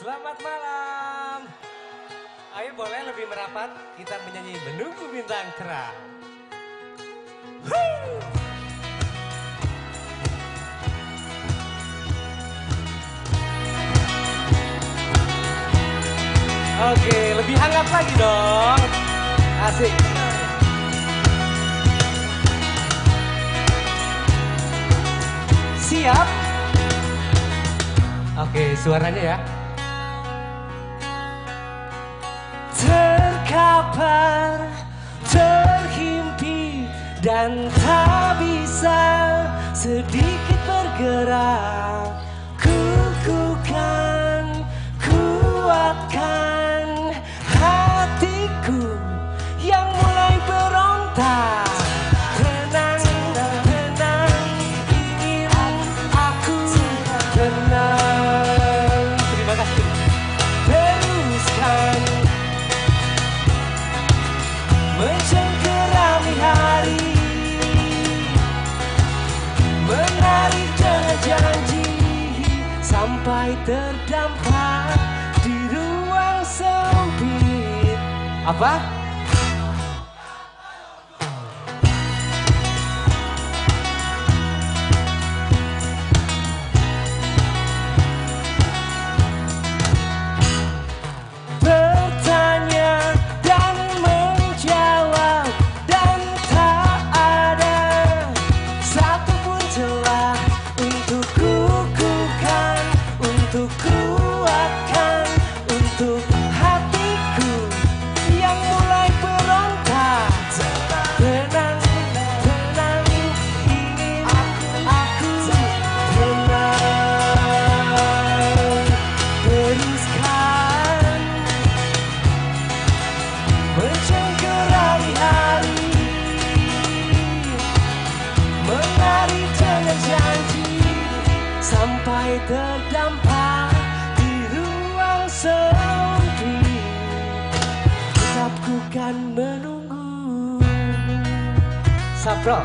Selamat malam. Ayo boleh lebih merapat kita menyanyi menunggu bintang terang. Oke, lebih hangat lagi dong. Asik. Siap? Oke, suaranya ya. Terkapar, terhimpit, dan tak bisa sedikit bergerak. Sampai terdampar di ruang sempit Apa? Teruskan mencengkerami hari Menari dengan janji Sampai terdampar di ruang sepi Tetap ku kan menunggu Sapro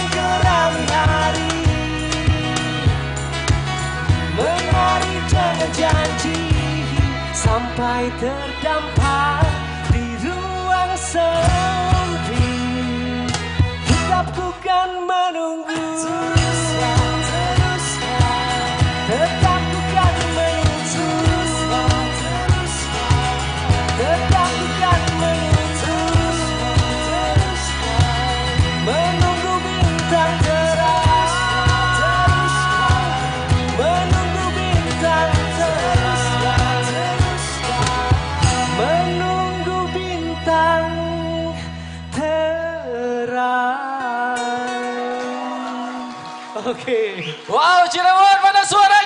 Sampai terdampar di ruang sempit Oke. Okay. Wow, Cirebon pada suara